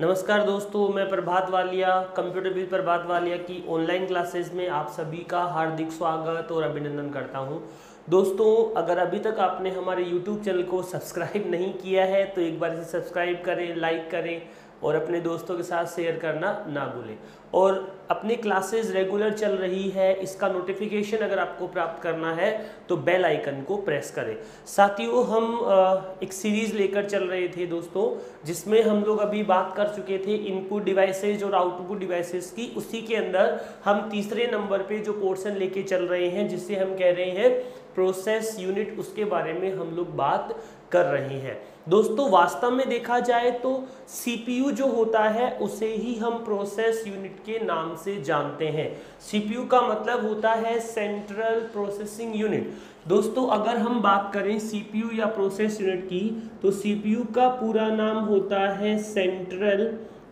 नमस्कार दोस्तों, मैं प्रभात वालिया कंप्यूटर विद प्रभात वालिया की ऑनलाइन क्लासेस में आप सभी का हार्दिक स्वागत और अभिनंदन करता हूँ। दोस्तों, अगर अभी तक आपने हमारे यूट्यूब चैनल को सब्सक्राइब नहीं किया है तो एक बार इसे सब्सक्राइब करें लाइक करें और अपने दोस्तों के साथ शेयर करना ना भूलें। और अपनी क्लासेस रेगुलर चल रही है, इसका नोटिफिकेशन अगर आपको प्राप्त करना है तो बेल आइकन को प्रेस करें। साथियों, हम एक सीरीज़ लेकर चल रहे थे दोस्तों, जिसमें हम लोग अभी बात कर चुके थे इनपुट डिवाइसेज और आउटपुट डिवाइसेज की। उसी के अंदर हम तीसरे नंबर पे जो पोर्शन लेके चल रहे हैं, जिससे हम कह रहे हैं प्रोसेस यूनिट उसके बारे में हम लोग बात कर रहे हैं। दोस्तों, वास्तव में देखा जाए तो सीपीयू जो होता है, उसे ही हम प्रोसेस यूनिट के नाम से जानते हैं। सीपीयू का मतलब होता है सेंट्रल प्रोसेसिंग यूनिट दोस्तों, अगर हम बात करें सीपीयू या प्रोसेस यूनिट की तो सीपीयू का पूरा नाम होता है सेंट्रल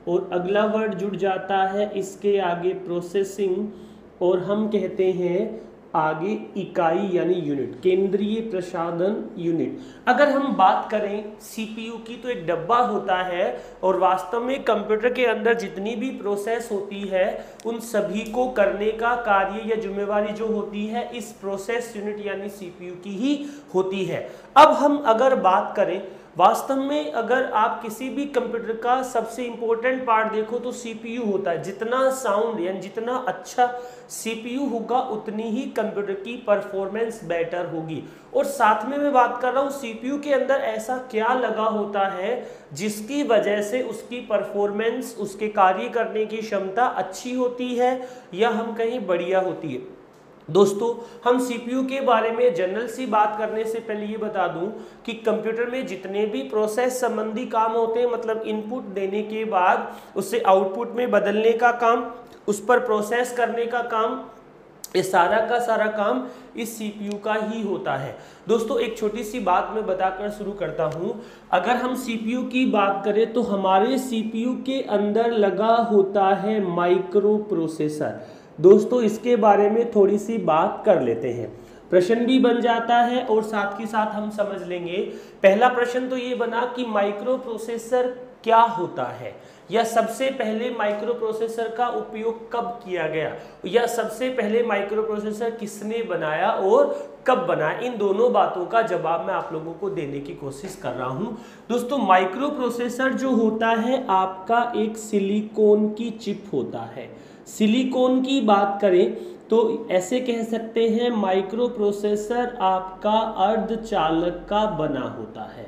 और अगला वर्ड जुड़ जाता है इसके आगे प्रोसेसिंग और हम कहते हैं आगे इकाई यानी यूनिट केंद्रीय प्रसाधन यूनिट अगर हम बात करें सीपीयू की तो एक डब्बा होता है और वास्तव में कंप्यूटर के अंदर जितनी भी प्रोसेस होती है, उन सभी को करने का कार्य या जिम्मेवारी जो होती है, इस प्रोसेस यूनिट यानी सीपीयू की ही होती है। अब हम अगर बात करें वास्तव में अगर आप किसी भी कंप्यूटर का सबसे इंपॉर्टेंट पार्ट देखो तो सीपीयू होता है। जितना साउंड यानी जितना अच्छा सीपीयू होगा, उतनी ही कंप्यूटर की परफॉर्मेंस बेटर होगी। और साथ में मैं बात कर रहा हूँ सीपीयू के अंदर ऐसा क्या लगा होता है जिसकी वजह से उसकी परफॉर्मेंस उसके कार्य करने की क्षमता अच्छी होती है या हम कहीं बढ़िया होती है? दोस्तों, हम सीपीयू के बारे में जनरल सी बात करने से पहले ये बता दूँ कि कंप्यूटर में जितने भी प्रोसेस संबंधी काम होते हैं मतलब इनपुट देने के बाद उसे आउटपुट में बदलने का काम, उस पर प्रोसेस करने का काम, ये सारा का सारा काम इस सीपीयू का ही होता है। दोस्तों, एक छोटी सी बात मैं बताकर शुरू करता हूँ। अगर हम सीपीयू की बात करें तो हमारे सीपीयू के अंदर लगा होता है माइक्रो प्रोसेसर दोस्तों, इसके बारे में थोड़ी सी बात कर लेते हैं। प्रश्न भी बन जाता है और साथ ही साथ हम समझ लेंगे। पहला प्रश्न तो ये बना कि माइक्रो प्रोसेसर क्या होता है? या सबसे पहले माइक्रो प्रोसेसर का उपयोग कब किया गया? या सबसे पहले माइक्रो प्रोसेसर किसने बनाया और कब बनाया इन दोनों बातों का जवाब मैं आप लोगों को देने की कोशिश कर रहा हूँ। दोस्तों माइक्रो प्रोसेसर जो होता है, आपका एक सिलिकॉन की चिप होता है। सिलिकॉन की बात करें तो ऐसे कह सकते हैं माइक्रो प्रोसेसर आपका अर्धचालक का बना होता है।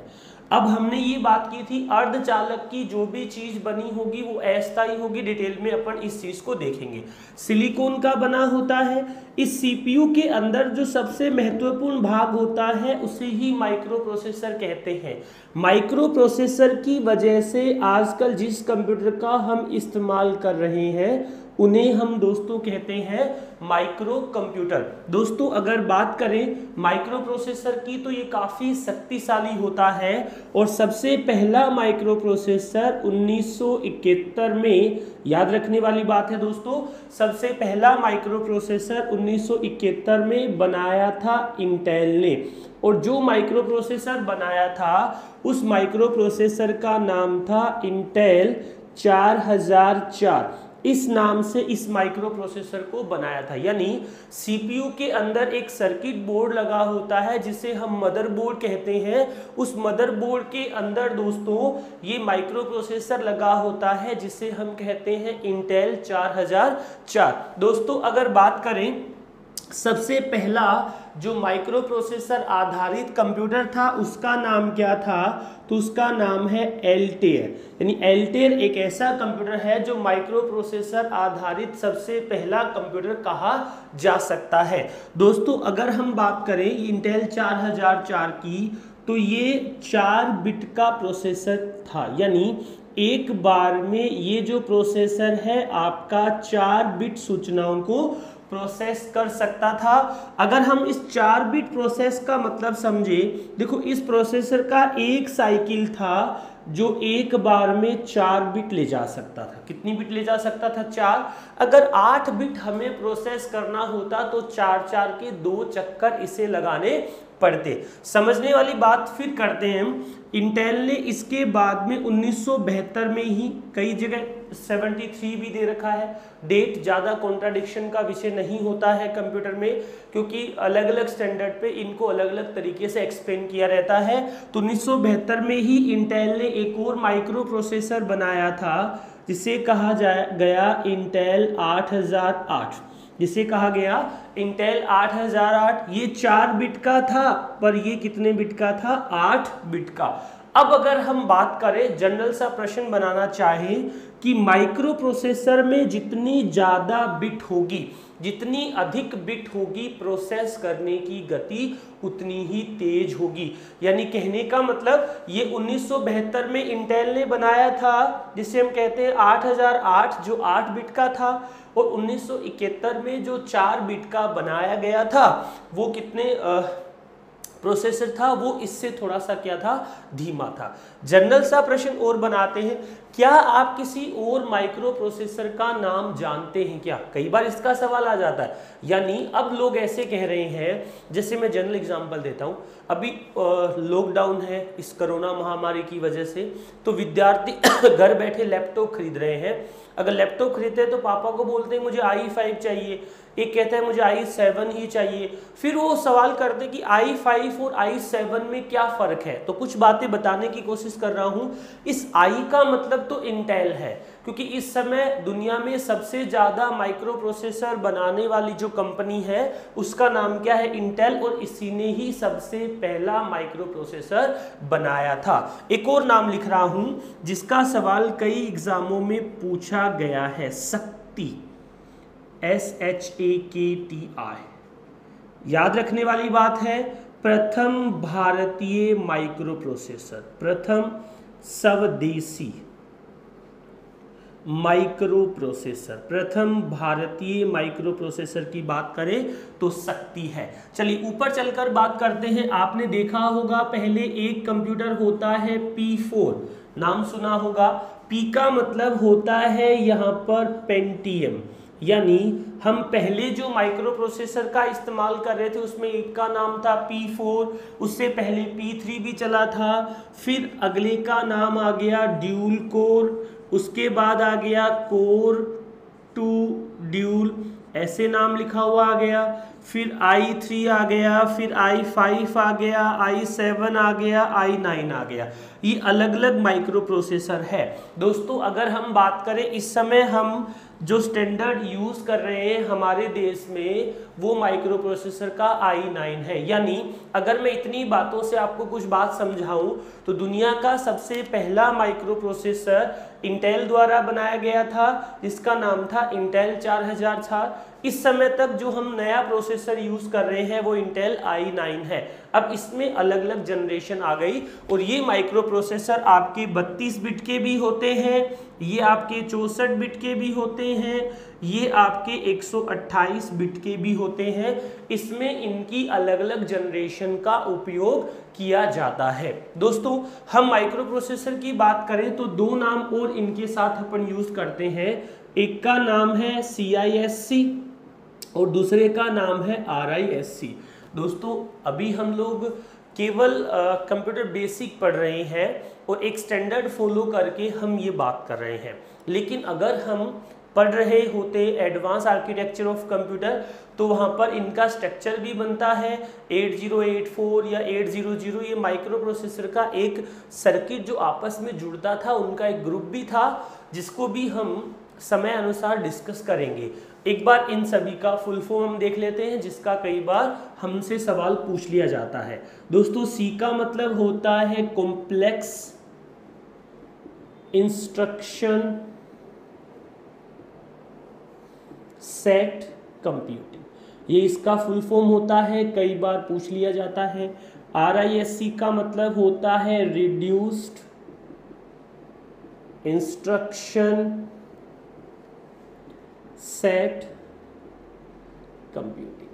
अब हमने ये बात की थी, अर्धचालक की जो भी चीज़ बनी होगी, वो अस्थायी होगी। डिटेल में अपन इस चीज़ को देखेंगे। सिलिकॉन का बना होता है। इस सीपीयू के अंदर जो सबसे महत्वपूर्ण भाग होता है, उसे ही माइक्रो प्रोसेसर कहते हैं। माइक्रो प्रोसेसर की वजह से आजकल जिस कंप्यूटर का हम इस्तेमाल कर रहे हैं उन्हें हम दोस्तों कहते हैं माइक्रो कंप्यूटर दोस्तों, अगर बात करें माइक्रो प्रोसेसर की तो ये काफ़ी शक्तिशाली होता है। और सबसे पहला माइक्रो प्रोसेसर 1971 में, याद रखने वाली बात है दोस्तों, सबसे पहला माइक्रो प्रोसेसर 1971 में बनाया था इंटेल ने। और जो माइक्रो प्रोसेसर बनाया था, उस माइक्रो प्रोसेसर का नाम था इंटेल 4004 इस नाम से इस माइक्रो प्रोसेसर को बनाया था। यानी सीपीयू के अंदर एक सर्किट बोर्ड लगा होता है, जिसे हम मदरबोर्ड कहते हैं। उस मदरबोर्ड के अंदर दोस्तों, ये माइक्रो प्रोसेसर लगा होता है, जिसे हम कहते हैं इंटेल 4004 दोस्तों, अगर बात करें, सबसे पहला जो माइक्रो प्रोसेसर आधारित कंप्यूटर था, उसका नाम क्या था? तो उसका नाम है एल्टेयर यानी एल्टेयर एक ऐसा कंप्यूटर है जो माइक्रो प्रोसेसर आधारित सबसे पहला कंप्यूटर कहा जा सकता है। दोस्तों, अगर हम बात करें इंटेल 4004 की तो ये चार बिट का प्रोसेसर था। यानी एक बार में ये जो प्रोसेसर है, आपका चार बिट सूचनाओं को प्रोसेस कर सकता था। अगर हम इस चार बिट प्रोसेस का मतलब समझे, देखो इस प्रोसेसर का एक साइकिल था जो एक बार में चार बिट ले जा सकता था। कितनी बिट ले जा सकता था? चार। अगर आठ बिट हमें प्रोसेस करना होता तो चार चार के दो चक्कर इसे लगाने पढ़ते। समझने वाली बात फिर करते हैं हम। इंटेल ने इसके बाद में 1972 में ही कई जगह 73 भी दे रखा है। डेट ज़्यादा कॉन्ट्राडिक्शन का विषय नहीं होता है कंप्यूटर में, क्योंकि अलग अलग स्टैंडर्ड पे इनको अलग अलग तरीके से एक्सप्लेन किया रहता है। तो उन्नीस सौ बहत्तर में ही इंटेल ने एक और माइक्रो प्रोसेसर बनाया था, जिसे कहा जा, गया इंटेल 8008 जिसे कहा गया इंटेल 8008 ये चार बिट का था, पर ये कितने बिट का था? आठ बिट का। अब अगर हम बात करें जनरल सा प्रश्न बनाना चाहें कि माइक्रो प्रोसेसर में जितनी ज़्यादा बिट होगी जितनी अधिक बिट होगी प्रोसेस करने की गति उतनी ही तेज होगी। यानी कहने का मतलब ये 1972 में इंटेल ने बनाया था जिसे हम कहते हैं 8008 जो 8 बिट का था और 1971 में जो 4 बिट का बनाया गया था वो कितने आ, प्रोसेसर था वो इससे थोड़ा सा क्या था धीमा था। जनरल सा प्रश्न और बनाते हैं। क्या आप किसी और माइक्रो प्रोसेसर का नाम जानते हैं क्या? कई बार इसका सवाल आ जाता है। यानी अब लोग ऐसे कह रहे हैं, जैसे मैं जनरल एग्जांपल देता हूँ। अभी लॉकडाउन है इस कोरोना महामारी की वजह से तो विद्यार्थी घर बैठे लैपटॉप खरीद रहे हैं। अगर लैपटॉप खरीदते हैं तो पापा को बोलते हैं, मुझे आई फाइव चाहिए। एक कहता है, मुझे आई सेवन ही चाहिए। फिर वो सवाल करते कि आई फाइव और आई सेवन में क्या फ़र्क है? तो कुछ बातें बताने की कोशिश कर रहा हूँ। इस आई का मतलब तो इंटेल है, क्योंकि इस समय दुनिया में सबसे ज़्यादा माइक्रो प्रोसेसर बनाने वाली जो कंपनी है, उसका नाम क्या है? इंटेल और इसी ने ही सबसे पहला माइक्रो प्रोसेसर बनाया था। एक और नाम लिख रहा हूँ, जिसका सवाल कई एग्जामों में पूछा गया है। शक्ति एस एच ए के टी आई याद रखने वाली बात है, प्रथम भारतीय माइक्रो प्रोसेसर प्रथम स्वदेशी। माइक्रो प्रोसेसर प्रथम भारतीय माइक्रो प्रोसेसर की बात करें तो शक्ति है। चलिए, ऊपर चलकर बात करते हैं। आपने देखा होगा, पहले एक कंप्यूटर होता है P4 नाम सुना होगा। P का मतलब होता है यहाँ पर पेंटीएम यानी हम पहले जो माइक्रो प्रोसेसर का इस्तेमाल कर रहे थे, उसमें एक का नाम था P4 उससे पहले P3 भी चला था। फिर अगले का नाम आ गया ड्यूल कोर उसके बाद आ गया कोर टू ड्यूल, ऐसे नाम लिखा हुआ आ गया। फिर आई थ्री आ गया, फिर आई फाइव आ गया, आई सेवन आ गया, आई नाइन आ गया। ये अलग अलग माइक्रो प्रोसेसर है। दोस्तों, अगर हम बात करें इस समय हम जो स्टैंडर्ड यूज़ कर रहे हैं हमारे देश में, वो माइक्रो प्रोसेसर का आई नाइन है। यानी, अगर मैं इतनी बातों से आपको कुछ बात समझाऊं तो दुनिया का सबसे पहला माइक्रो प्रोसेसर इंटेल द्वारा बनाया गया था, जिसका नाम था इंटेल 4004 इस समय तक जो हम नया प्रोसेसर यूज़ कर रहे हैं, वो इंटेल आई नाइन है। अब इसमें अलग अलग जनरेशन आ गई और ये माइक्रो प्रोसेसर आपके 32 बिट के भी होते हैं, ये आपके चौसठ बिट के भी होते हैं, ये आपके 128 बिट के भी होते हैं। इसमें इनकी अलग अलग जनरेशन का उपयोग किया जाता है। दोस्तों, हम माइक्रो प्रोसेसर की बात करें तो दो नाम और इनके साथ अपन यूज़ करते हैं। एक का नाम है सी आई एस सी और दूसरे का नाम है आरआईएससी दोस्तों, अभी हम लोग केवल कंप्यूटर बेसिक पढ़ रहे हैं और एक स्टैंडर्ड फॉलो करके हम ये बात कर रहे हैं। लेकिन अगर हम पढ़ रहे होते एडवांस आर्किटेक्चर ऑफ़ कंप्यूटर तो वहाँ पर इनका स्ट्रक्चर भी बनता है। 8084 या 800 ये माइक्रो प्रोसेसर का एक सर्किट जो आपस में जुड़ता था, उनका एक ग्रुप भी था, जिसको भी हम समय अनुसार डिस्कस करेंगे। एक बार इन सभी का फुल फॉर्म हम देख लेते हैं, जिसका कई बार हमसे सवाल पूछ लिया जाता है। दोस्तों सी का मतलब होता है कॉम्प्लेक्स इंस्ट्रक्शन सेट कंप्यूटिंग ये इसका फुल फॉर्म होता है, कई बार पूछ लिया जाता है। आर आई एस सी का मतलब होता है रिड्यूस्ड इंस्ट्रक्शन सेट कंप्यूटिंग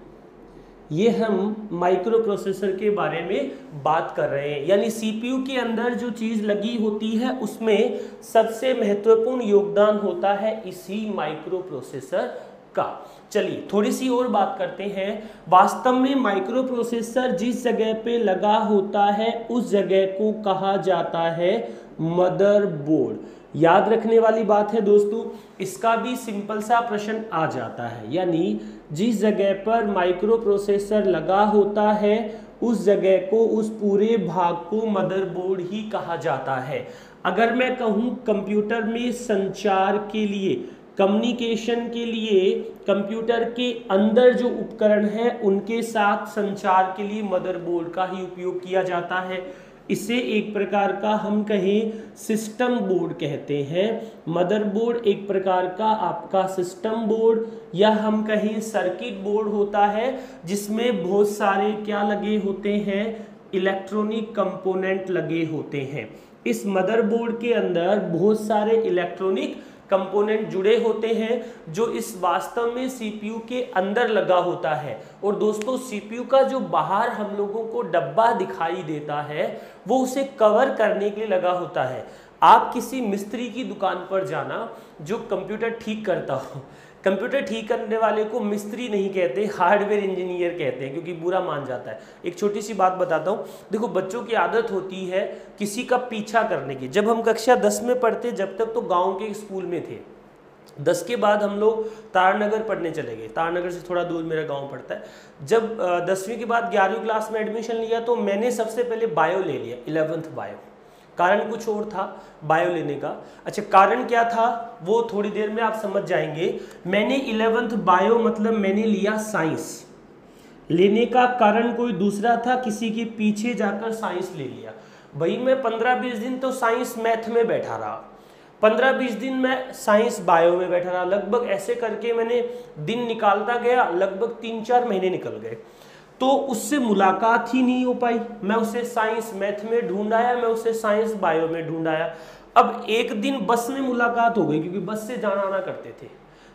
ये हम माइक्रो प्रोसेसर के बारे में बात कर रहे हैं। यानी सीपीयू के अंदर जो चीज़ लगी होती है, उसमें सबसे महत्वपूर्ण योगदान होता है इसी माइक्रो प्रोसेसर का। चलिए, थोड़ी सी और बात करते हैं। वास्तव में माइक्रो प्रोसेसर जिस जगह पे लगा होता है, उस जगह को कहा जाता है मदरबोर्ड याद रखने वाली बात है दोस्तों, इसका भी सिंपल सा प्रश्न आ जाता है। यानी, जिस जगह पर माइक्रो प्रोसेसर लगा होता है, उस जगह को उस पूरे भाग को मदरबोर्ड ही कहा जाता है। अगर मैं कहूँ कंप्यूटर में संचार के लिए कम्युनिकेशन के लिए कंप्यूटर के अंदर जो उपकरण है, उनके साथ संचार के लिए मदरबोर्ड का ही उपयोग किया जाता है। इसे एक प्रकार का हम कहें सिस्टम बोर्ड कहते हैं। मदरबोर्ड एक प्रकार का आपका सिस्टम बोर्ड या हम कहें सर्किट बोर्ड होता है, जिसमें बहुत सारे क्या लगे होते हैं? इलेक्ट्रॉनिक कंपोनेंट लगे होते हैं। इस मदरबोर्ड के अंदर बहुत सारे इलेक्ट्रॉनिक कंपोनेंट जुड़े होते हैं, जो इस वास्तव में सीपीयू के अंदर लगा होता है। और दोस्तों सीपीयू का जो बाहर हम लोगों को डब्बा दिखाई देता है, वो उसे कवर करने के लिए लगा होता है। आप किसी मिस्त्री की दुकान पर जाना, जो कंप्यूटर ठीक करता हो कंप्यूटर ठीक करने वाले को मिस्त्री नहीं कहते, हार्डवेयर इंजीनियर कहते हैं, क्योंकि बुरा मान जाता है। एक छोटी सी बात बताता हूँ, देखो बच्चों की आदत होती है किसी का पीछा करने की। जब हम कक्षा दस में पढ़ते, जब तक तो गाँव के स्कूल में थे। दस के बाद हम लोग तारनगर पढ़ने चले गए। तारनगर से थोड़ा दूर मेरा गाँव पड़ता है। जब दसवीं के बाद ग्यारहवीं क्लास में एडमिशन लिया तो मैंने सबसे पहले बायो ले लिया इलेवेंथ बायो कारण कुछ और था बायो लेने का। अच्छा कारण क्या था, वो थोड़ी देर में आप समझ जाएँगे। मैंने इलेवेंथ बायो मतलब मैंने लिया साइंस लेने का कारण कोई दूसरा था, किसी के पीछे जाकर साइंस ले लिया। भाई, मैं पंद्रह बीस दिन तो साइंस मैथ में बैठा रहा। पंद्रह बीस दिन मैं साइंस बायो में बैठा रहा। लगभग ऐसे करके मैंने दिन निकालता गया, लगभग तीन चार महीने निकल गए। तो उससे मुलाकात ही नहीं हो पाई। मैं उसे साइंस मैथ में ढूंढाया, मैं उसे साइंस बायो में ढूंढाया। अब एक दिन बस में मुलाकात हो गई, क्योंकि बस से जाना आना करते थे।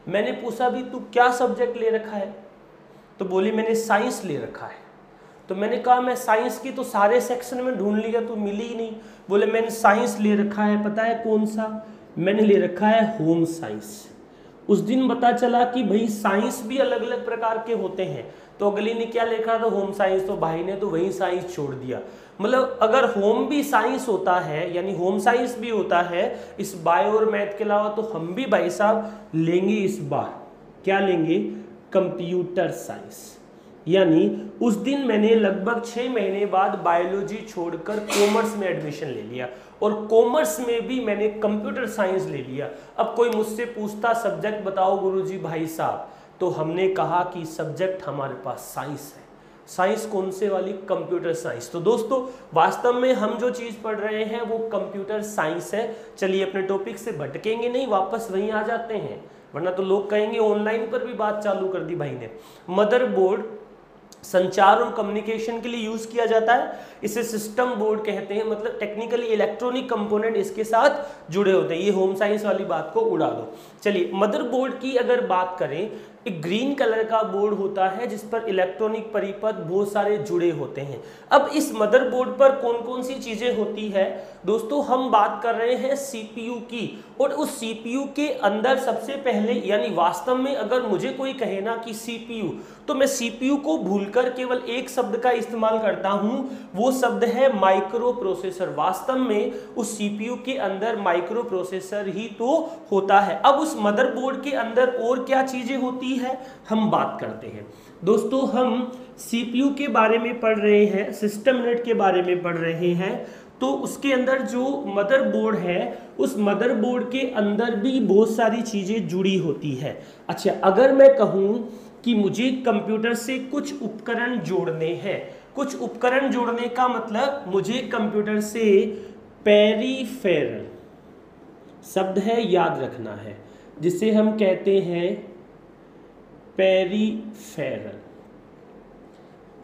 मैंने पूछा भी तू क्या सब्जेक्ट ले रखा है? तो बोली, मैंने साइंस ले रखा है। तो मैंने कहा, मैं साइंस की तो सारे सेक्शन में ढूंढ लिया तो मिली ही नहीं। बोले, मैंने साइंस ले रखा है, पता है कौन सा? मैंने ले रखा है होम साइंस उस दिन पता चला कि भाई साइंस भी अलग अलग प्रकार के होते हैं। तो अगली ने क्या लिखा? था होम साइंस तो भाई ने तो वही साइंस छोड़ दिया। मतलब अगर होम भी साइंस होता है, यानी होम साइंस भी होता है, इस बायो और मैथ के अलावा तो हम भी भाई साहब लेंगे इस बार। क्या लेंगे? कंप्यूटर साइंस यानी उस दिन मैंने लगभग छः महीने बाद बायोलॉजी छोड़कर कॉमर्स में एडमिशन ले लिया और कॉमर्स में भी मैंने कंप्यूटर साइंस ले लिया। अब कोई मुझसे पूछता सब्जेक्ट बताओ गुरुजी भाई साहब। तो हमने कहा कि सब्जेक्ट हमारे पास साइंस है। साइंस कौन से वाली? कंप्यूटर साइंस तो दोस्तों, वास्तव में हम जो चीज़ पढ़ रहे हैं, वो कंप्यूटर साइंस है। चलिए अपने टॉपिक से भटकेंगे नहीं, वापस वहीं आ जाते हैं। वरना तो लोग कहेंगे, ऑनलाइन पर भी बात चालू कर दी भाई ने। मदरबोर्ड संचार और कम्युनिकेशन के लिए यूज़ किया जाता है। इसे सिस्टम बोर्ड कहते हैं। मतलब टेक्निकली इलेक्ट्रॉनिक कंपोनेंट इसके साथ जुड़े होते हैं। ये होम साइंस वाली बात को उड़ा दो। चलिए मदरबोर्ड की अगर बात करें एक ग्रीन कलर का बोर्ड होता है, जिस पर इलेक्ट्रॉनिक परिपथ बहुत सारे जुड़े होते हैं। अब इस मदरबोर्ड पर कौन कौन सी चीज़ें होती है? दोस्तों, हम बात कर रहे हैं सीपीयू की। और उस सीपीयू के अंदर सबसे पहले, यानी वास्तव में अगर मुझे कोई कहे ना कि सीपीयू तो मैं सीपीयू को भूलकर केवल एक शब्द का इस्तेमाल करता हूँ। वो शब्द है माइक्रो प्रोसेसर वास्तव में उस सीपीयू के अंदर माइक्रो प्रोसेसर ही तो होता है। अब उस मदरबोर्ड के अंदर और क्या चीज़ें होती है, हम बात करते हैं। दोस्तों, हम सीपीयू के बारे में पढ़ रहे हैं सिस्टम नेट के बारे में पढ़ रहे हैं। तो उसके अंदर जो मदरबोर्ड है उस मदरबोर्ड के अंदर भी बहुत सारी चीज़ें जुड़ी होती है। अच्छा अगर मैं कहूँ कि मुझे कंप्यूटर से कुछ उपकरण जोड़ने हैं, कुछ उपकरण जोड़ने का मतलब मुझे कंप्यूटर से पेरीफेरल शब्द है, याद रखना है, जिसे हम कहते हैं पेरीफेरल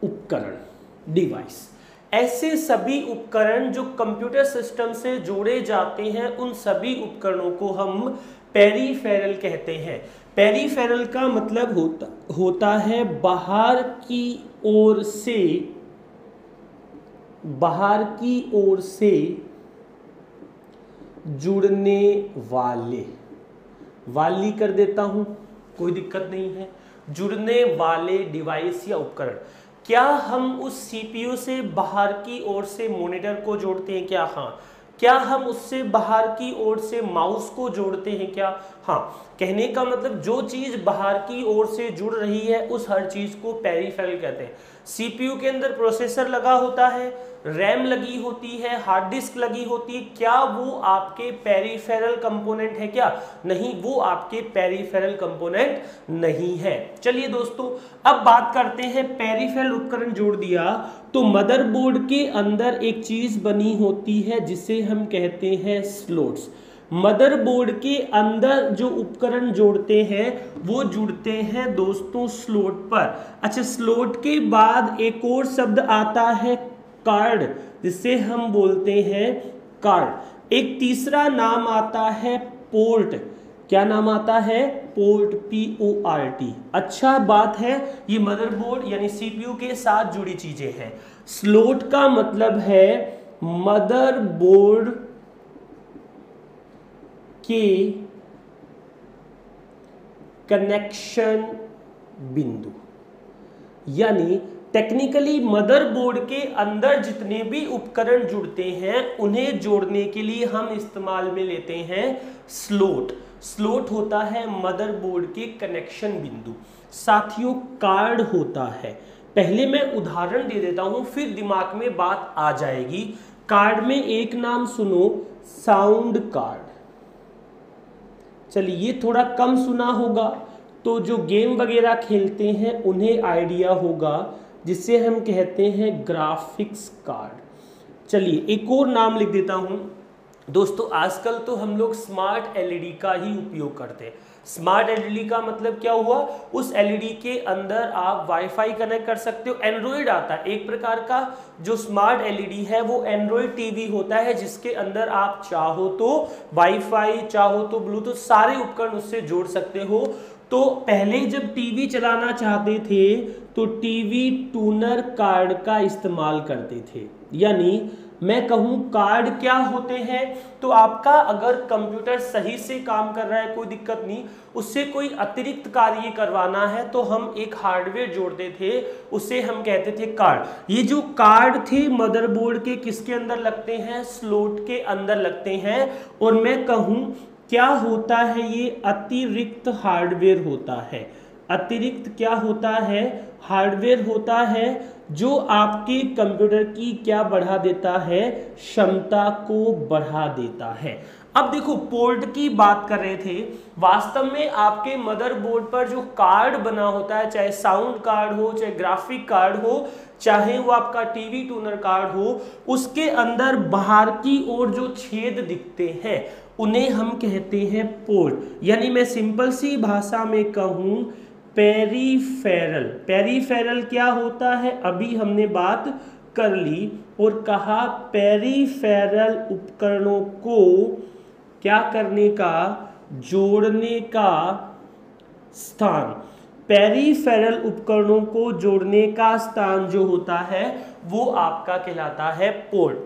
उपकरण डिवाइस ऐसे सभी उपकरण जो कंप्यूटर सिस्टम से जोड़े जाते हैं, उन सभी उपकरणों को हम पेरीफेरल कहते हैं। पेरीफेरल का मतलब होता होता है बाहर की ओर से, बाहर की ओर से जुड़ने वाले। वाली कर देता हूँ, कोई दिक्कत नहीं है। जुड़ने वाले डिवाइस या उपकरण। क्या हम उस सीपीयू से बाहर की ओर से मॉनिटर को जोड़ते हैं? क्या? हाँ। क्या हम उससे बाहर की ओर से माउस को जोड़ते हैं क्या? हाँ कहने का मतलब जो चीज़ बाहर की ओर से जुड़ रही है, उस हर चीज़ को पेरीफेरल कहते हैं। सीपीयू के अंदर प्रोसेसर लगा होता है रैम लगी होती है हार्ड डिस्क लगी होती है, क्या वो आपके पेरीफेरल कंपोनेंट है क्या? नहीं, वो आपके पेरीफेरल कंपोनेंट नहीं है। चलिए दोस्तों, अब बात करते हैं पेरीफेरल उपकरण जोड़ दिया तो मदरबोर्ड के अंदर एक चीज़ बनी होती है जिसे हम कहते हैं स्लोट्स मदरबोर्ड के अंदर जो उपकरण जोड़ते हैं, वो जुड़ते हैं दोस्तों स्लोट पर. अच्छा स्लोट के बाद एक और शब्द आता है कार्ड जिसे हम बोलते हैं कार्ड एक तीसरा नाम आता है पोर्ट क्या नाम आता है? Port P O R T अच्छा बात है, ये मदरबोर्ड यानी सीपीयू के साथ जुड़ी चीज़ें हैं। स्लोट का मतलब है मदरबोर्ड के कनेक्शन बिंदु। यानी टेक्निकली मदरबोर्ड के अंदर जितने भी उपकरण जुड़ते हैं, उन्हें जोड़ने के लिए हम इस्तेमाल में लेते हैं स्लोट स्लोट होता है मदरबोर्ड के कनेक्शन बिंदु। साथियों, कार्ड होता है। पहले मैं उदाहरण दे देता हूँ, फिर दिमाग में बात आ जाएगी। कार्ड में एक नाम सुनो, साउंड कार्ड। चलिए, ये थोड़ा कम सुना होगा। तो जो गेम वगैरह खेलते हैं, उन्हें आइडिया होगा, जिसे हम कहते हैं ग्राफिक्स कार्ड। चलिए, एक और नाम लिख देता हूँ। दोस्तों, आजकल तो हम लोग स्मार्ट एलईडी का ही उपयोग करते हैं। स्मार्ट एलईडी का मतलब क्या हुआ? उस एलईडी के अंदर आप वाईफाई कनेक्ट कर सकते हो। एंड्रॉइड आता है। एक प्रकार का जो स्मार्ट एलईडी है, वो एंड्रॉइड टीवी होता है, जिसके अंदर आप चाहो तो वाईफाई चाहो तो ब्लूटूथ सारे उपकरण उससे जोड़ सकते हो। तो पहले जब टीवी चलाना चाहते थे तो टीवी टूनर कार्ड का इस्तेमाल करते थे। यानी मैं कहूँ कार्ड क्या होते हैं? तो आपका अगर कंप्यूटर सही से काम कर रहा है, कोई दिक्कत नहीं। उससे कोई अतिरिक्त कार्य करवाना है तो हम एक हार्डवेयर जोड़ते थे। उसे हम कहते थे कार्ड ये जो कार्ड थे मदरबोर्ड के किसके अंदर लगते हैं? स्लोट के अंदर लगते हैं। और मैं कहूँ, क्या होता है ये? अतिरिक्त हार्डवेयर होता है। अतिरिक्त क्या होता है? हार्डवेयर होता है जो आपके कंप्यूटर की क्या बढ़ा देता है? क्षमता को बढ़ा देता है। अब देखो, पोर्ट की बात कर रहे थे। वास्तव में आपके मदरबोर्ड पर जो कार्ड बना होता है, चाहे साउंड कार्ड हो, चाहे ग्राफिक कार्ड हो, चाहे वो आपका टीवी टूनर कार्ड हो, उसके अंदर बाहर की ओर जो छेद दिखते हैं, उन्हें हम कहते हैं पोर्ट। यानी मैं सिंपल सी भाषा में कहूँ पेरीफेरल। पेरीफेरल क्या होता है? अभी हमने बात कर ली और कहा पेरीफेरल उपकरणों को क्या करने का? जोड़ने का स्थान। पेरीफेरल उपकरणों को जोड़ने का स्थान जो होता है, वो आपका कहलाता है पोर्ट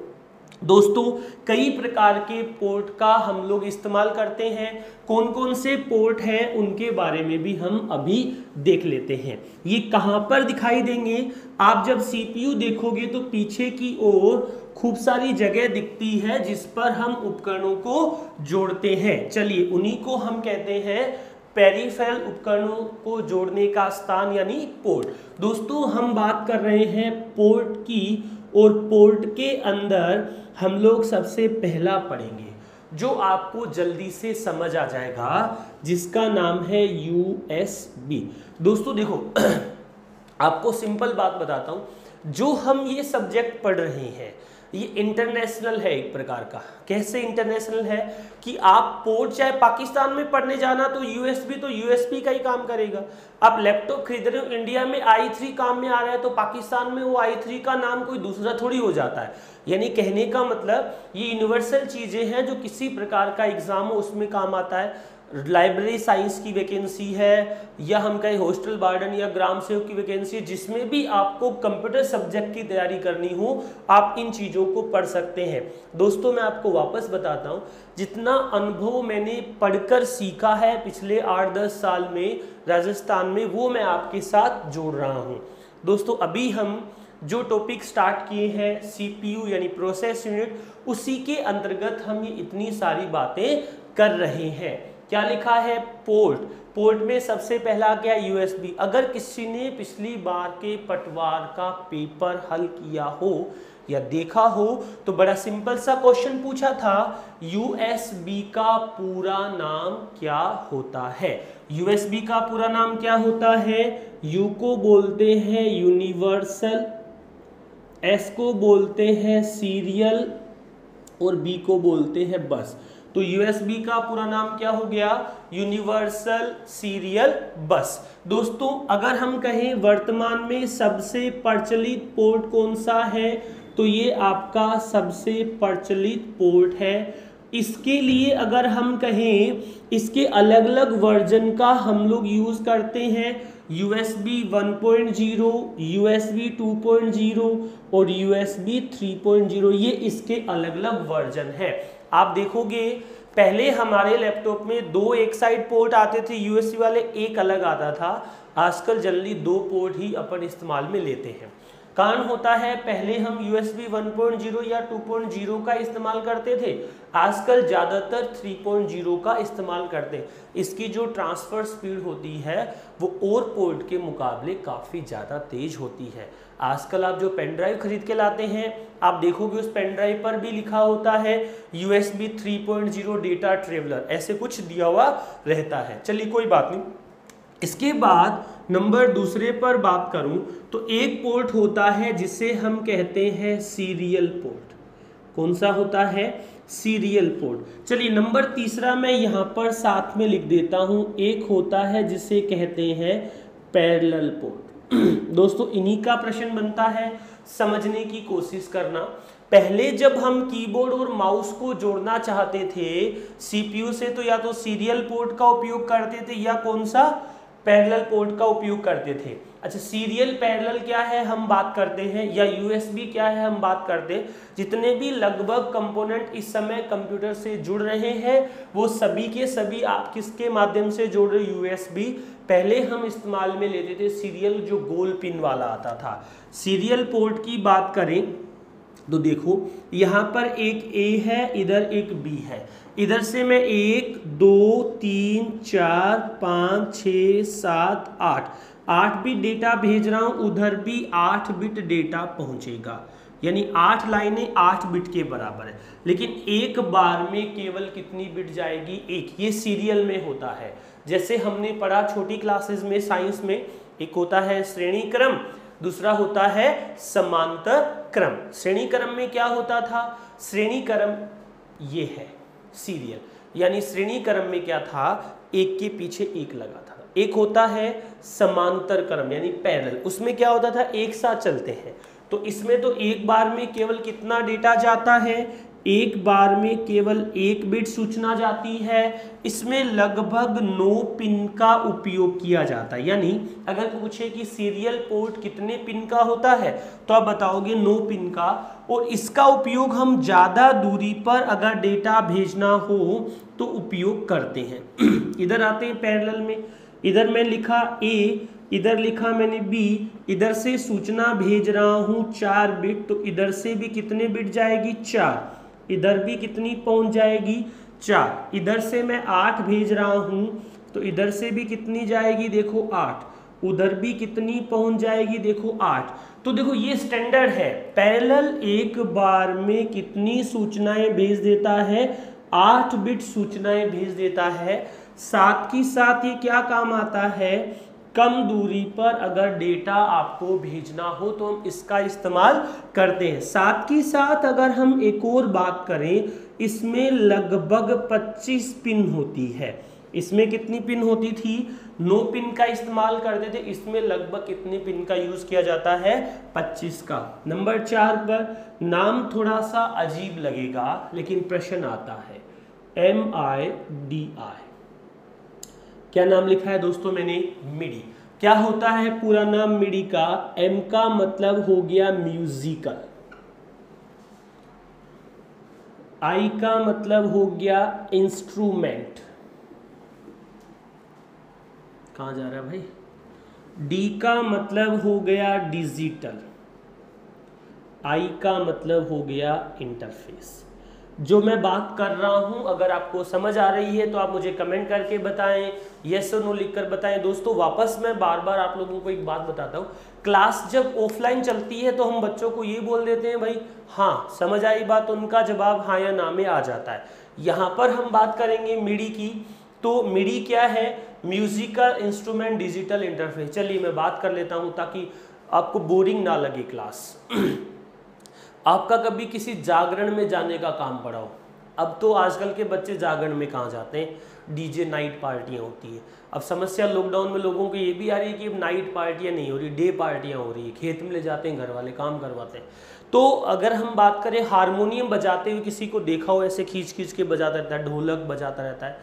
दोस्तों, कई प्रकार के पोर्ट का हम लोग इस्तेमाल करते हैं। कौन कौन से पोर्ट हैं, उनके बारे में भी हम अभी देख लेते हैं। ये कहाँ पर दिखाई देंगे? आप जब सीपीयू देखोगे तो पीछे की ओर खूब सारी जगह दिखती है, जिस पर हम उपकरणों को जोड़ते हैं। चलिए, उन्हीं को हम कहते हैं पेरीफेरल उपकरणों को जोड़ने का स्थान यानी पोर्ट दोस्तों, हम बात कर रहे हैं पोर्ट की और पोर्ट के अंदर हम लोग सबसे पहला पढ़ेंगे, जो आपको जल्दी से समझ आ जाएगा, जिसका नाम है यू एस बी दोस्तों देखो, आपको सिंपल बात बताता हूँ। जो हम ये सब्जेक्ट पढ़ रहे हैं ये इंटरनेशनल है एक प्रकार का। कैसे इंटरनेशनल है? कि आप पोर्ट चाहे पाकिस्तान में पढ़ने जाना तो यूएसबी तो यूएसबी का ही काम करेगा। आप लैपटॉप खरीद रहे हो इंडिया में आई थ्री काम में आ रहा है तो पाकिस्तान में वो आई थ्री का नाम कोई दूसरा थोड़ी हो जाता है। यानी कहने का मतलब ये यूनिवर्सल चीज़ें हैं जो किसी प्रकार का एग्ज़ाम हो उसमें काम आता है। लाइब्रेरी साइंस की वैकेंसी है, या हम कहें हॉस्टल वार्डन या ग्राम सेवक की वैकेंसी है, जिसमें भी आपको कंप्यूटर सब्जेक्ट की तैयारी करनी हो, आप इन चीज़ों को पढ़ सकते हैं। दोस्तों, मैं आपको वापस बताता हूँ, जितना अनुभव मैंने पढ़कर सीखा है पिछले आठ दस साल में राजस्थान में, वो मैं आपके साथ जोड़ रहा हूँ। दोस्तों, अभी हम जो टॉपिक स्टार्ट किए हैं, सीपीयू यानी प्रोसेस यूनिट, उसी के अंतर्गत हम ये इतनी सारी बातें कर रहे हैं। क्या लिखा है? पोर्ट। पोर्ट में सबसे पहला क्या यूएसबी। अगर किसी ने पिछली बार के पटवार का पेपर हल किया हो या देखा हो तो बड़ा सिंपल सा क्वेश्चन पूछा था, यूएसबी का पूरा नाम क्या होता है? यूएसबी का पूरा नाम क्या होता है? यू को बोलते हैं यूनिवर्सल एस को बोलते हैं सीरियल, और बी को बोलते हैं बस। तो यूएसबी का पूरा नाम क्या हो गया? यूनिवर्सल सीरियल बस दोस्तों अगर हम कहें वर्तमान में सबसे प्रचलित पोर्ट कौन सा है तो ये आपका सबसे प्रचलित पोर्ट है। इसके लिए अगर हम कहें इसके अलग अलग वर्जन का हम लोग यूज़ करते हैं USB 1.0, USB 2.0 और USB 3.0 ये इसके अलग अलग वर्जन है। आप देखोगे, पहले हमारे लैपटॉप में दो एक साइड पोर्ट आते थे यूएसबी वाले, एक अलग आता था। आजकल जल्दी दो पोर्ट ही अपन इस्तेमाल में लेते हैं। कारण होता है, पहले हम USB 1.0 या 2.0 का इस्तेमाल करते थे, आजकल ज़्यादातर 3.0 का इस्तेमाल करते इसकी जो ट्रांसफ़र स्पीड होती है, वो और पोर्ट के मुकाबले काफ़ी ज़्यादा तेज़ होती है। आजकल आप जो पेन ड्राइव खरीद के लाते हैं, आप देखोगे उस पेन ड्राइव पर भी लिखा होता है, USB 3.0 डेटा ट्रेवलर ऐसे कुछ दिया हुआ रहता है। चलिए कोई बात नहीं। इसके बाद नंबर दूसरे पर बात करूँ तो एक पोर्ट होता है जिसे हम कहते हैं सीरियल पोर्ट। कौन सा होता है? Serial port. चलिए, नंबर तीसरा मैं यहाँ पर साथ में लिख देता हूँ। एक होता है जिसे कहते हैं पैरेलल पोर्ट। दोस्तों, इन्हीं का प्रश्न बनता है, समझने की कोशिश करना। पहले जब हम कीबोर्ड और माउस को जोड़ना चाहते थे, सीपीयू से तो या तो सीरियल पोर्ट का उपयोग करते थे या कौन सा? पैरेलल पोर्ट का उपयोग करते थे। अच्छा सीरियल पैरेलल क्या है हम बात करते हैं, या यूएसबी क्या है हम बात करते जितने भी लगभग कंपोनेंट इस समय कंप्यूटर से जुड़ रहे हैं, वो सभी के सभी आप किसके माध्यम से जोड़ रहे यूएसबी। पहले हम इस्तेमाल में लेते थे सीरियल, जो गोल पिन वाला आता था। सीरियल पोर्ट की बात करें तो देखो, यहाँ पर एक ए है, इधर एक बी है। इधर से मैं एक, दो, तीन, चार, पाँच छ सात, आठ। आठ बिट डेटा भेज रहा हूँ, उधर भी आठ बिट डेटा पहुँचेगा। यानी आठ लाइनें आठ बिट के बराबर है। लेकिन एक बार में केवल कितनी बिट जाएगी? एक। ये सीरियल में होता है। जैसे हमने पढ़ा छोटी क्लासेस में साइंस में, एक होता है श्रेणी क्रम दूसरा होता है समांतर क्रम श्रेणी क्रम में क्या होता था? श्रेणी क्रम ये है। सीरियल। यानी श्रेणी क्रम में क्या था? एक के पीछे एक लगा था। एक होता है समांतर क्रम यानी पैरल उसमें क्या होता था? एक साथ चलते हैं। तो इसमें तो एक बार में केवल कितना डेटा जाता है? एक बार में केवल एक बिट सूचना जाती है, इसमें लगभग नौ पिन का उपयोग किया जाता है। यानी, अगर पूछे कि सीरियल पोर्ट कितने पिन का होता है तो आप बताओगे नौ पिन का। और इसका उपयोग हम ज़्यादा दूरी पर अगर डेटा भेजना हो तो उपयोग करते हैं। इधर आते हैं पैरेलल में। इधर मैं लिखा ए, इधर लिखा मैंने बी, इधर से सूचना भेज रहा हूँ चार बिट तो इधर से भी कितने बिट जाएगी? चार। इधर भी कितनी पहुँच जाएगी? चार। इधर से मैं आठ भेज रहा हूँ तो इधर से भी कितनी जाएगी? देखो आठ। उधर भी कितनी पहुँच जाएगी? देखो आठ। तो देखो ये स्टैंडर्ड है। पैरेलल एक बार में कितनी सूचनाएँ भेज देता है? आठ बिट सूचनाएँ भेज देता है। साथ ही साथ ये क्या काम आता है? कम दूरी पर अगर डेटा आपको भेजना हो तो हम इसका इस्तेमाल करते हैं। साथ ही साथ अगर हम एक और बात करें, इसमें लगभग 25 पिन होती है। इसमें कितनी पिन होती थी? नो पिन का इस्तेमाल करते थे। इसमें लगभग कितने पिन का यूज़ किया जाता है? 25 का। नंबर चार पर नाम थोड़ा सा अजीब लगेगा, लेकिन प्रश्न आता है। एम आई डी आई क्या नाम लिखा है दोस्तों मैंने? मिडी। क्या होता है पूरा नाम मिडी का? एम का मतलब हो गया म्यूजिकल आई का मतलब हो गया इंस्ट्रूमेंट कहा जा रहा है भाई? डी का मतलब हो गया डिजिटल आई का मतलब हो गया इंटरफेस जो मैं बात कर रहा हूँ, अगर आपको समझ आ रही है तो आप मुझे कमेंट करके बताएँ यस और नो लिखकर बताएँ। दोस्तों, वापस मैं बार बार आप लोगों को एक बात बताता हूँ। क्लास जब ऑफलाइन चलती है तो हम बच्चों को ये बोल देते हैं, भाई हाँ समझ आई बात, उनका जवाब हाँ या ना में आ जाता है। यहाँ पर हम बात करेंगे मिडी की। तो मिडी क्या है? Musical instrument digital interface. चलिए मैं बात कर लेता हूँ ताकि आपको बोरिंग ना लगे क्लास। आपका कभी किसी जागरण में जाने का काम पड़ा हो? अब तो आजकल के बच्चे जागरण में कहाँ जाते हैं? डीजे नाइट पार्टियाँ होती है। अब समस्या लॉकडाउन में लोगों को ये भी आ रही है कि अब नाइट पार्टियाँ नहीं हो रही डे पार्टियाँ हो रही है। खेत में ले जाते हैं घर वाले काम करवाते हैं। तो अगर हम बात करें हारमोनियम बजाते हुए किसी को देखा हो, ऐसे खींच खींच के बजाता रहता है, ढोलक बजाता रहता है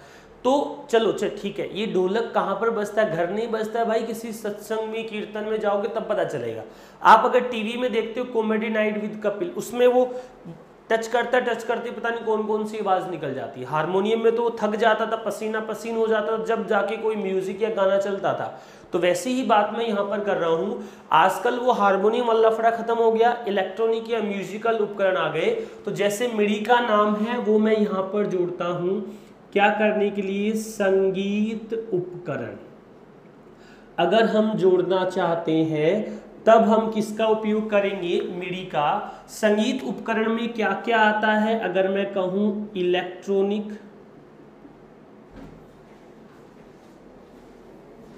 तो चलो चल ठीक है, ये ढोलक कहाँ पर बजता है? घर नहीं बजता है भाई? किसी सत्संग में, कीर्तन में जाओगे तब पता चलेगा। आप अगर टीवी में देखते हो कॉमेडी नाइट विद कपिल उसमें वो टच करता, टच करते पता नहीं कौन कौन सी आवाज़ निकल जाती है। हारमोनियम में तो वो थक जाता था, पसीना पसीन हो जाता था, जब जाके कोई म्यूज़िक या गाना चलता था। तो वैसी ही बात मैं यहाँ पर कर रहा हूँ। आजकल वो हारमोनियम अल्लाफड़ा खत्म हो गया इलेक्ट्रॉनिक या म्यूजिकल उपकरण आ गए। तो जैसे मिड़ी का नाम है, वो मैं यहाँ पर जोड़ता हूँ। क्या करने के लिए संगीत उपकरण? अगर हम जोड़ना चाहते हैं, तब हम किसका उपयोग करेंगे? मिडी का। संगीत उपकरण में क्या क्या आता है? अगर मैं कहूँ, इलेक्ट्रॉनिक।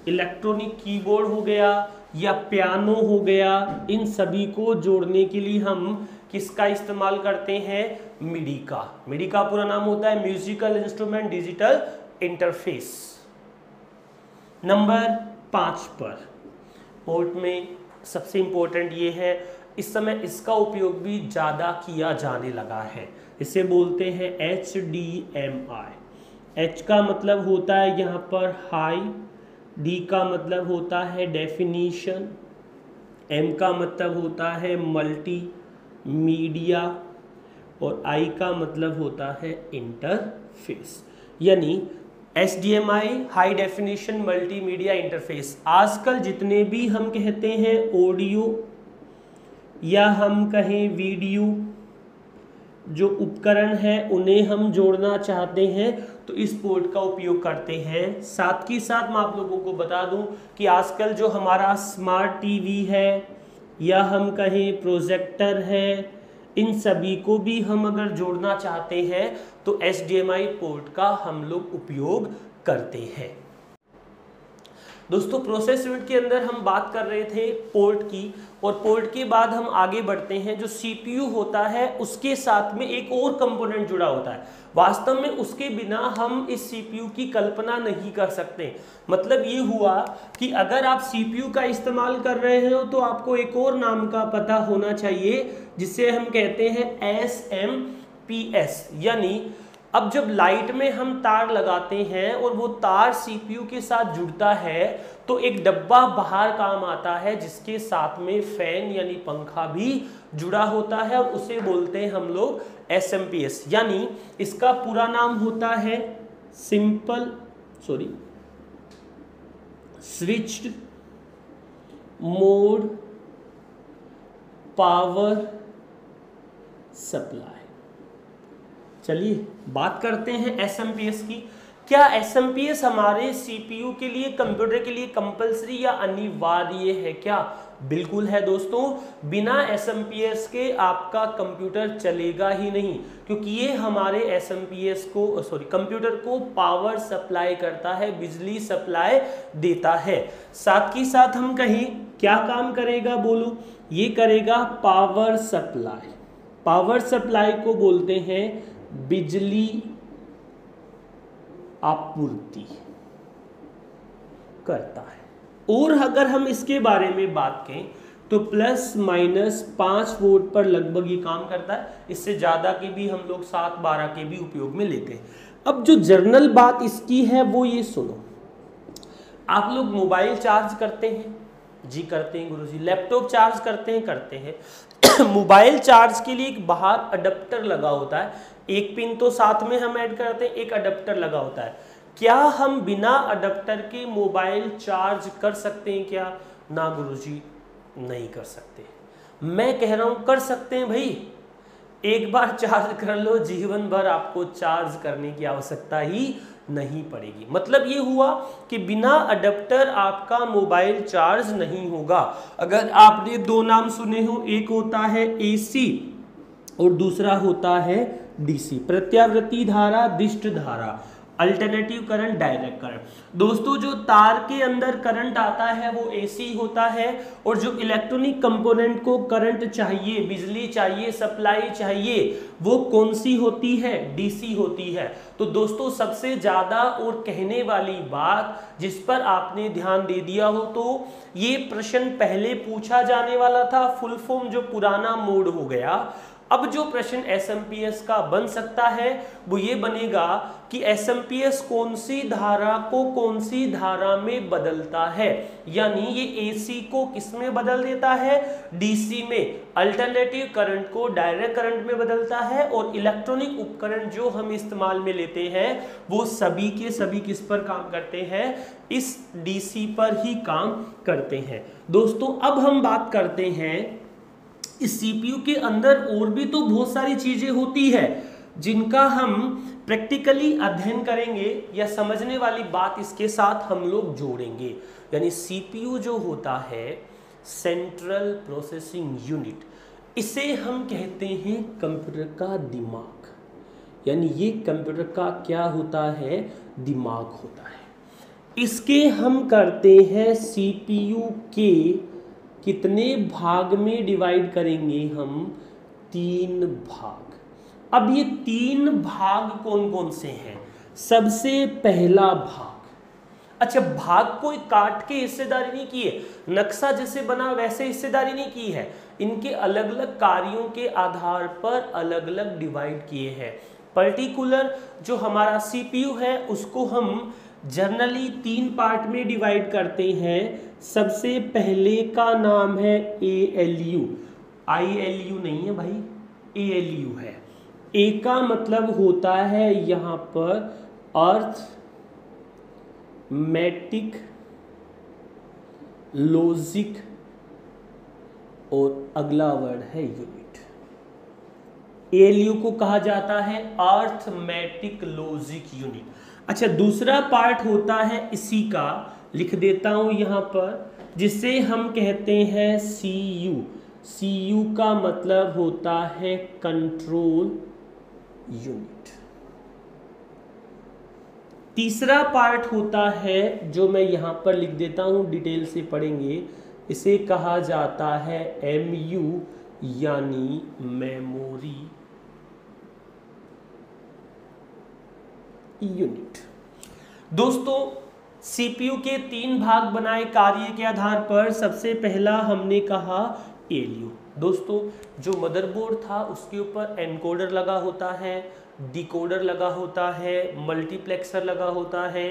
इलेक्ट्रॉनिक कीबोर्ड हो गया या पियानो हो गया, इन सभी को जोड़ने के लिए हम किसका इस्तेमाल करते हैं? मिडी का मिडी का पूरा नाम होता है musical instrument, digital interface. Number पाँच पर, पोर्ट में सबसे इंपॉर्टेंट ये है, इस समय इसका उपयोग भी ज़्यादा किया जाने लगा है। इसे बोलते हैं H D M I H का मतलब होता है यहाँ पर हाई डी का मतलब होता है डेफिनीशन एम का मतलब होता है मल्टी मीडिया और आई का मतलब होता है इंटरफेस यानी S D M I high definition multimedia interface आजकल जितने भी हम कहते हैं ऑडियो या हम कहें वीडियो जो उपकरण है, उन्हें हम जोड़ना चाहते हैं तो इस पोर्ट का उपयोग करते हैं। साथ ही साथ मैं आप लोगों को बता दूँ कि आजकल जो हमारा स्मार्ट टीवी है या हम कहें प्रोजेक्टर है इन सभी को भी हम अगर जोड़ना चाहते हैं तो एच पोर्ट का हम लोग उपयोग करते हैं। दोस्तों प्रोसेस यूनिट के अंदर हम बात कर रहे थे पोर्ट की और पोर्ट के बाद हम आगे बढ़ते हैं। जो सीपीयू होता है, उसके साथ में एक और कंपोनेंट जुड़ा होता है। वास्तव में उसके बिना हम इस सीपीयू की कल्पना नहीं कर सकते। मतलब ये हुआ कि अगर आप सीपीयू का इस्तेमाल कर रहे हो तो आपको एक और नाम का पता होना चाहिए, जिसे हम कहते हैं एस एम पी एस यानी अब जब लाइट में हम तार लगाते हैं और वो तार सीपीयू के साथ जुड़ता है तो एक डब्बा बाहर काम आता है, जिसके साथ में फ़ैन यानी पंखा भी जुड़ा होता है और उसे बोलते हैं हम लोग एस एम पी एस यानी इसका पूरा नाम होता है simple sorry switched mode power supply चलिए बात करते हैं एसएमपीएस की। क्या एसएमपीएस हमारे सीपीयू के लिए, कंप्यूटर के लिए कंपलसरी या अनिवार्य है क्या? बिल्कुल है दोस्तों, बिना एसएमपीएस के आपका कंप्यूटर चलेगा ही नहीं, क्योंकि ये हमारे एसएमपीएस को सॉरी कंप्यूटर को पावर सप्लाई करता है, बिजली सप्लाई देता है। साथ ही साथ हम कहीं क्या काम करेगा बोलो? ये करेगा पावर सप्लाई पावर सप्लाई को बोलते हैं बिजली आपूर्ति करता है। और अगर हम इसके बारे में बात करें तो प्लस माइनस पाँच वोल्ट पर लगभग ये काम करता है। इससे ज़्यादा के भी हम लोग सात बारह के भी उपयोग में लेते हैं। अब जो जर्नल बात इसकी है, वो ये सुनो। आप लोग मोबाइल चार्ज करते हैं? जी करते हैं गुरुजी। लैपटॉप चार्ज करते हैं? करते हैं। मोबाइल चार्ज के लिए एक बाहर अडप्टर लगा होता है एक पिन तो साथ में हम ऐड करते हैं, एक अडेप्टर लगा होता है। क्या हम बिना अडेप्टर के मोबाइल चार्ज कर सकते हैं क्या? ना गुरुजी, नहीं कर सकते। मैं कह रहा हूँ, कर सकते हैं भाई। एक बार चार्ज कर लो, जीवन भर आपको चार्ज करने की आवश्यकता ही नहीं पड़ेगी। मतलब ये हुआ कि बिना अडेप्टर आपका मोबाइल चार्ज नहीं होगा। अगर आपने दो नाम सुने हो, एक होता है एसी और दूसरा होता है डीसी प्रत्यावृत्ति धारा, दिष्ट धारा अल्टरनेटिव करंट डायरेक्ट करंट दोस्तों, जो तार के अंदर करंट आता है, वो एसी होता है, और जो इलेक्ट्रॉनिक कंपोनेंट को करंट चाहिए, बिजली चाहिए सप्लाई चाहिए, वो कौन सी होती है? डीसी होती है. तो दोस्तों, सबसे ज़्यादा और कहने वाली बात जिस पर आपने ध्यान दे दिया हो तो ये प्रश्न पहले पूछा जाने वाला था फुल फॉर्म जो पुराना मोड हो गया अब जो प्रश्न SMPS का बन सकता है, वो ये बनेगा कि SMPS कौन सी धारा को कौन सी धारा में बदलता है? यानी ये एसी को किसमें बदल देता है? डीसी में। अल्टरनेटिव करंट को डायरेक्ट करंट में बदलता है और इलेक्ट्रॉनिक उपकरण जो हम इस्तेमाल में लेते हैं, वो सभी के सभी किस पर काम करते हैं? इस डीसी पर ही काम करते हैं। दोस्तों, अब हम बात करते हैं इस सीपीयू के अंदर और भी तो बहुत सारी चीज़ें होती है, जिनका हम प्रैक्टिकली अध्ययन करेंगे या समझने वाली बात इसके साथ हम लोग जोड़ेंगे। यानी सीपीयू जो होता है सेंट्रल प्रोसेसिंग यूनिट इसे हम कहते हैं कंप्यूटर का दिमाग। यानी ये कंप्यूटर का क्या होता है? दिमाग होता है। इसके हम करते हैं सीपीयू के कितने भाग में डिवाइड करेंगे हम? तीन भाग। अब ये तीन भाग कौन कौन से हैं? सबसे पहला भाग। अच्छा भाग को काट के हिस्सेदारी नहीं की है। नक्शा जैसे बना, वैसे हिस्सेदारी नहीं की है। इनके अलग अलग कार्यों के आधार पर अलग अलग डिवाइड किए हैं। पर्टिकुलर जो हमारा सीपीयू है, उसको हम जनरली तीन पार्ट में डिवाइड करते हैं। सबसे पहले का नाम है A L U I L U नहीं है भाई ए एल यू है। ए का मतलब होता है यहाँ पर अर्थ, मैटिक, लॉजिक, और अगला वर्ड है यूनिट। एलयू को कहा जाता है अर्थमेटिक लॉजिक, यूनिट। अच्छा दूसरा पार्ट होता है इसी का, लिख देता हूँ यहाँ पर, जिसे हम कहते हैं सी यू सी यू का मतलब होता है कंट्रोल यूनिट तीसरा पार्ट होता है, जो मैं यहाँ पर लिख देता हूँ, डिटेल से पढ़ेंगे, इसे कहा जाता है एम यू यानी मेमोरी यूनिट दोस्तों सीपीयू के तीन भाग बनाए कार्य के आधार पर सबसे पहला हमने कहा एलयू। दोस्तों, जो मदरबोर्ड था, उसके ऊपर एनकोडर लगा होता है, डिकोडर लगा होता है, मल्टीप्लेक्सर लगा होता है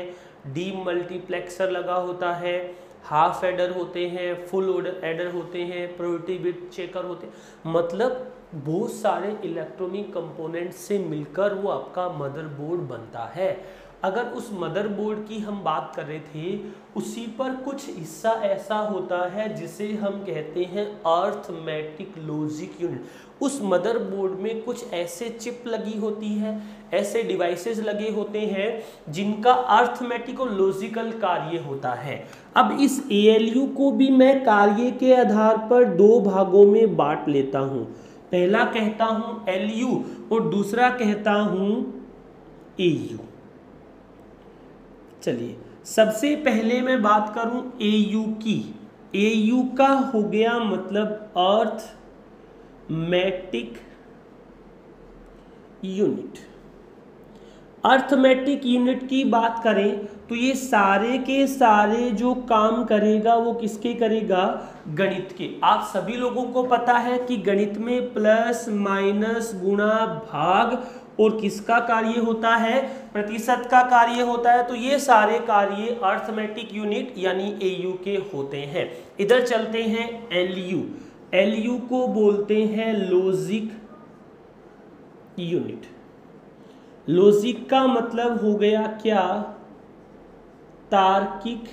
डी मल्टीप्लेक्सर लगा होता है, हाफ़ एडर होते हैं, फुल एडर होते हैं प्रोटी बिट चेकर होते हैं। मतलब बहुत सारे इलेक्ट्रॉनिक कंपोनेंट से मिलकर वो आपका मदरबोर्ड बनता है। अगर उस मदरबोर्ड की हम बात कर रहे थे, उसी पर कुछ हिस्सा ऐसा होता है जिसे हम कहते हैं अर्थमेटिक लॉजिक यूनिट उस मदरबोर्ड में कुछ ऐसे चिप लगी होती है, ऐसे डिवाइसेस लगे होते हैं जिनका अर्थमेटिक और लॉजिकल कार्य होता है। अब इस ए को भी मैं कार्य के आधार पर दो भागों में बांट लेता हूँ। पहला कहता हूँ एल यू और दूसरा कहता हूँ ए यू चलिए, सबसे पहले मैं बात करूँ ए यू की। ए यू का हो गया मतलब arithmetic unit arithmetic unit की बात करें तो ये सारे के सारे जो काम करेगा, वो किसके करेगा? गणित के। आप सभी लोगों को पता है कि गणित में प्लस माइनस गुणा भाग और किसका कार्य होता है? प्रतिशत का कार्य होता है तो ये सारे कार्य अर्थमेटिक यूनिट यानी एयू के होते हैं। इधर चलते हैं एलयू। एलयू को बोलते हैं लॉजिक यूनिट। लॉजिक का मतलब हो गया क्या? तार्किक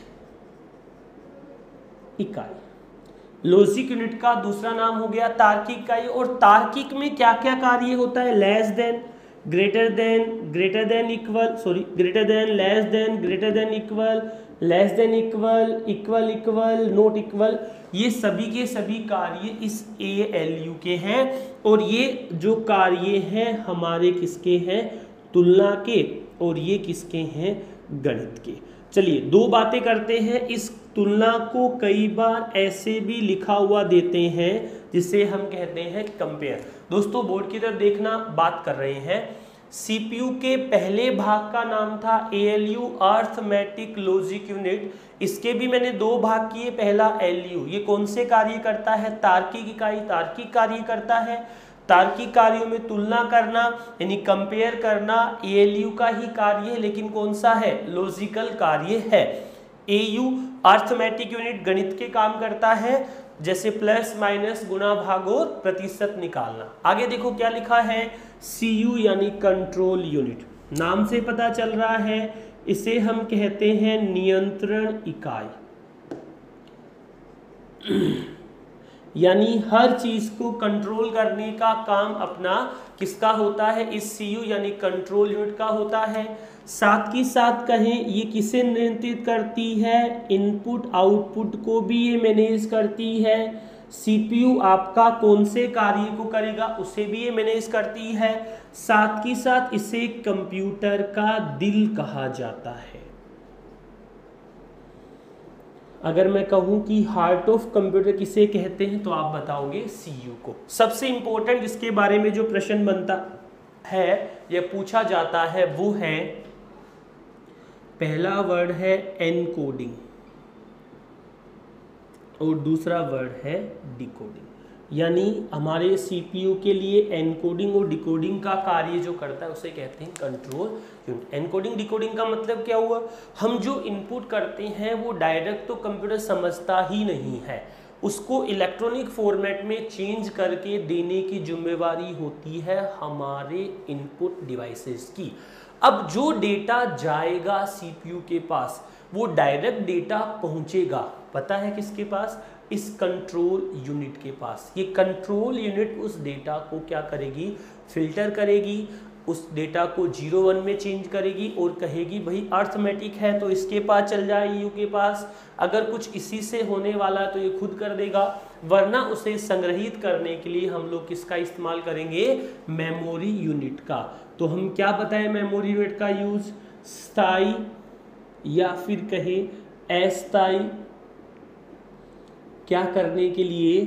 इकाई। लॉजिक यूनिट का दूसरा नाम हो गया तार्किक इकाई। और तार्किक में क्या क्या कार्य होता है? Less than greater than greater than equal sorry greater than less than greater than equal less than equal equal equal not equal ये सभी के सभी कार्य इस ए एल यू के हैं। और ये जो कार्य हैं, हमारे किसके हैं? तुलना के और ये किसके हैं? गणित के। चलिए, दो बातें करते हैं। इस तुलना को कई बार ऐसे भी लिखा हुआ देते हैं, जिसे हम कहते हैं कंपेयर दोस्तों बोर्ड की तरफ़ देखना, बात कर रहे हैं। सीपीयू के पहले भाग का नाम था एएलयू अर्थमेटिक लॉजिक यूनिट इसके भी मैंने दो भाग किए, पहला एलयू ये कौन से कार्य करता है? तार्किक इकाई, तार्किक कार्य करता है। तार्किक कार्यों में तुलना करना, यानी कंपेयर करना एएलयू का ही कार्य है, लेकिन कौन सा है? लॉजिकल कार्य है। एयू अर्थमेटिक यूनिट गणित के काम करता है, जैसे प्लस माइनस गुना भाग प्रतिशत निकालना। आगे देखो क्या लिखा है? सी यू यानी कंट्रोल यूनिट नाम से पता चल रहा है, इसे हम कहते हैं नियंत्रण इकाई। यानी हर चीज़ को कंट्रोल करने का काम अपना किसका होता है? इस सी यू यानी कंट्रोल यूनिट का होता है। साथ ही साथ कहें, ये किसे नियंत्रित करती है? इनपुट आउटपुट को भी ये मैनेज करती है। सीपीयू आपका कौन से कार्य को करेगा, उसे भी ये मैनेज करती है। साथ ही साथ इसे कंप्यूटर का दिल कहा जाता है। अगर मैं कहूँ कि हार्ट ऑफ़ कंप्यूटर किसे कहते हैं तो आप बताओगे सीयू को। सबसे इंपॉर्टेंट इसके बारे में जो प्रश्न बनता है, या पूछा जाता है, वो है, पहला वर्ड है एनकोडिंग और दूसरा वर्ड है डिकोडिंग यानी हमारे सीपीयू के लिए एनकोडिंग और डिकोडिंग का कार्य जो करता है, उसे कहते हैं कंट्रोल यूनिट एनकोडिंग डिकोडिंग का मतलब क्या हुआ? हम जो इनपुट करते हैं, वो डायरेक्ट तो कंप्यूटर समझता ही नहीं है। उसको इलेक्ट्रॉनिक फॉर्मेट में चेंज करके देने की जिम्मेवारी होती है हमारे इनपुट डिवाइसेस की। अब जो डेटा जाएगा सीपीयू के पास, वो डायरेक्ट डेटा पहुंचेगा। पता है किसके पास? इस कंट्रोल यूनिट के पास। ये कंट्रोल यूनिट उस डेटा को क्या करेगी? फ़िल्टर करेगी, उस डेटा को ज़ीरो वन में चेंज करेगी और कहेगी, भाई अर्थमेटिक है तो इसके पास चल जाए यू के पास। अगर कुछ इसी से होने वाला है तो ये खुद कर देगा। वरना उसे संग्रहित करने के लिए हम लोग किसका इस्तेमाल करेंगे? मेमोरी यूनिट का। तो हम क्या बताएँ मेमोरी यूनिट का यूज़ स्थायी या फिर कहें अस्थाई क्या करने के लिए,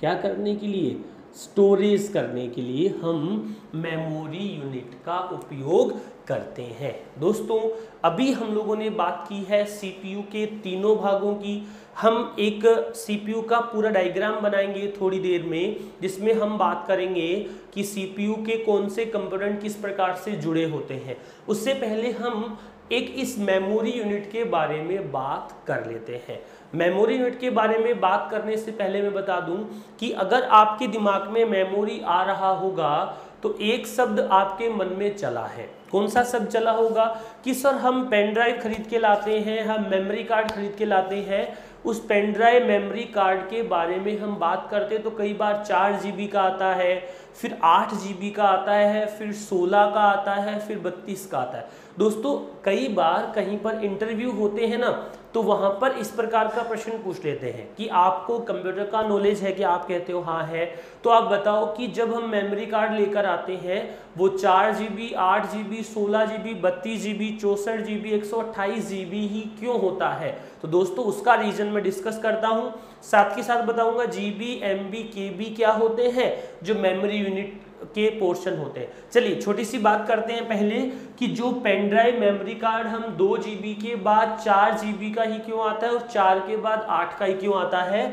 क्या करने के लिए? स्टोरेज करने के लिए हम मेमोरी यूनिट का उपयोग करते हैं। दोस्तों, अभी हम लोगों ने बात की है सीपीयू के तीनों भागों की। हम एक सीपीयू का पूरा डायग्राम बनाएँगे थोड़ी देर में, जिसमें हम बात करेंगे कि सीपीयू के कौन से कंपोनेंट किस प्रकार से जुड़े होते हैं। उससे पहले हम एक इस मेमोरी यूनिट के बारे में बात कर लेते हैं। मेमोरी यूनिट के बारे में बात करने से पहले मैं बता दूँ कि अगर आपके दिमाग में मेमोरी आ रहा होगा तो एक शब्द आपके मन में चला है। कौन सा शब्द चला होगा? कि सर, हम पेन ड्राइव खरीद के लाते हैं, हम मेमोरी कार्ड खरीद के लाते हैं। उस पेन ड्राइव मेमोरी कार्ड के बारे में हम बात करते हैं तो कई बार चार जी का आता है, फिर आठ जी का आता है, फिर सोलह का आता है, फिर बत्तीस का आता है। दोस्तों, कई बार कहीं पर इंटरव्यू होते हैं ना तो वहाँ पर इस प्रकार का प्रश्न पूछ लेते हैं कि आपको कंप्यूटर का नॉलेज है कि आप कहते हो हाँ है। तो आप बताओ कि जब हम मेमोरी कार्ड लेकर आते हैं, वो चार जी बी आठ जी बी सोलह जी बी बत्तीस जी बी चौंसठ जी बी एक सौ अट्ठाईस जी बी ही क्यों होता है? तो दोस्तों, उसका रीजन मैं डिस्कस करता हूँ। साथ के साथ बताऊँगा G B M B K B क्या होते हैं, जो मेमोरी यूनिट के पोर्शन होते हैं। चलिए, छोटी सी बात करते हैं पहले कि जो पेन ड्राइव मेमोरी कार्ड हम दो जीबी के बाद चार जीबी का ही क्यों आता है और चार के बाद आठ का ही क्यों आता है?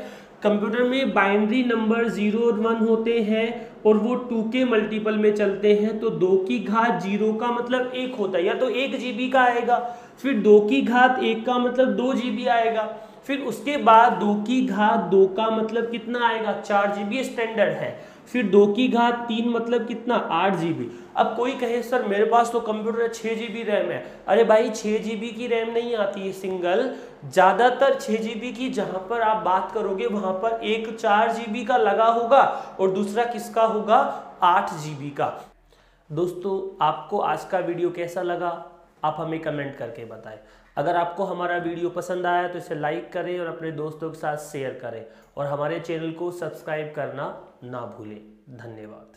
कंप्यूटर में बाइनरी नंबर ज़ीरो और वन होते हैं और वो टू के मल्टीपल में चलते हैं तो दो की घात ज़ीरो का मतलब एक होता है। या तो एक जीबी का आएगा, फिर दो की घात एक का मतलब दो जीबी आएगा, फिर उसके बाद दो की घात दो का मतलब कितना आएगा? चार जीबी स्टैंडर्ड है। फिर दो की घात तीन मतलब कितना? आठ जीबी अब कोई कहे, सर, मेरे पास तो कंप्यूटर छः जी रैम है। अरे भाई छः जी की रैम नहीं आती है सिंगल ज़्यादातर छः जी की जहाँ पर आप बात करोगे, वहाँ पर एक चार जीबी का लगा होगा और दूसरा किसका होगा? आठ जीबी का। दोस्तों, आपको आज का वीडियो कैसा लगा? आप हमें कमेंट करके बताएँ। अगर आपको हमारा वीडियो पसंद आया तो इसे लाइक करें और अपने दोस्तों के साथ शेयर करें। और हमारे चैनल को सब्सक्राइब करना ना भूलें। धन्यवाद।